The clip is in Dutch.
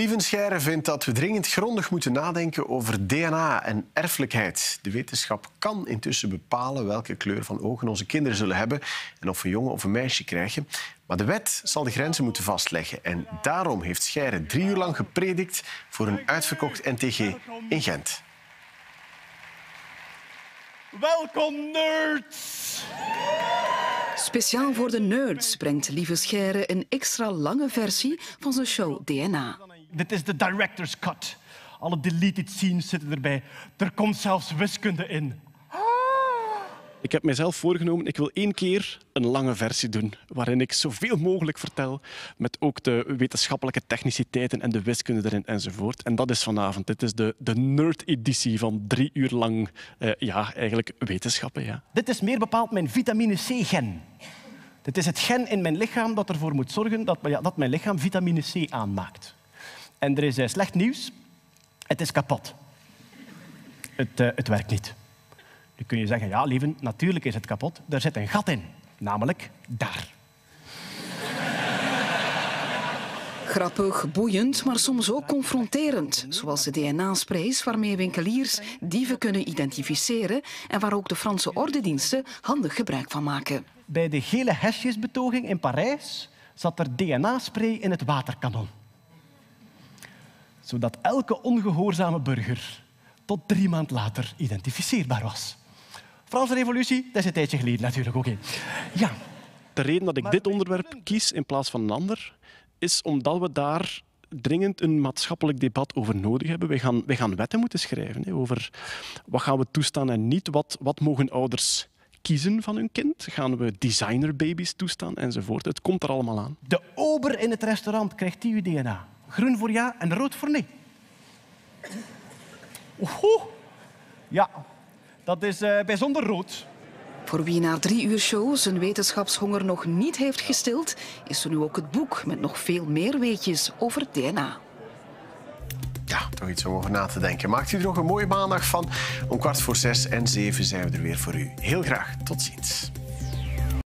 Lieven Scheire vindt dat we dringend grondig moeten nadenken over DNA en erfelijkheid. De wetenschap kan intussen bepalen welke kleur van ogen onze kinderen zullen hebben en of een jongen of een meisje krijgen. Maar de wet zal de grenzen moeten vastleggen. En daarom heeft Scheire drie uur lang gepredikt voor een uitverkocht NTG in Gent. Welkom, nerds! Speciaal voor de nerds brengt Lieve Scheire een extra lange versie van zijn show DNA. Dit is de director's cut. Alle deleted scenes zitten erbij. Er komt zelfs wiskunde in. Ik heb mijzelf voorgenomen, ik wil één keer een lange versie doen, waarin ik zoveel mogelijk vertel, met ook de wetenschappelijke techniciteiten en de wiskunde erin enzovoort. En dat is vanavond. Dit is de, de nerd-editie van drie uur lang, eh, ja, eigenlijk wetenschappen. Ja. Dit is meer bepaald mijn vitamine C-gen. Dit is het gen in mijn lichaam dat ervoor moet zorgen dat, ja, dat mijn lichaam vitamine C aanmaakt. En er is eh, slecht nieuws. Het is kapot. Het, uh, het werkt niet. Nu kun je zeggen, ja, lieve, natuurlijk is het kapot. Er zit een gat in, namelijk daar. Grappig, boeiend, maar soms ook confronterend. Zoals de DNA-sprays waarmee winkeliers dieven kunnen identificeren en waar ook de Franse ordendiensten handig gebruik van maken. Bij de gele hesjesbetoging in Parijs zat er DNA-spray in het waterkanon. Zodat elke ongehoorzame burger tot drie maand later identificeerbaar was. Franse revolutie, dat is een tijdje geleden natuurlijk. Oké. Ja. De reden dat ik dit onderwerp kies in plaats van een ander, is omdat we daar dringend een maatschappelijk debat over nodig hebben. Wij gaan, wij gaan wetten moeten schrijven hè, over wat gaan we toestaan en niet. Wat, wat mogen ouders kiezen van hun kind? Gaan we designerbabies toestaan enzovoort? Het komt er allemaal aan. De ober in het restaurant krijgt die DNA. Groen voor ja en rood voor nee. Oeh. Ja, dat is uh, bijzonder rood. Voor wie na drie uur show zijn wetenschapshonger nog niet heeft gestild, is er nu ook het boek met nog veel meer weetjes over DNA. Ja, toch iets om over na te denken. Maakt u er nog een mooie maandag van. Om kwart voor zes en zeven zijn we er weer voor u. Heel graag. Tot ziens.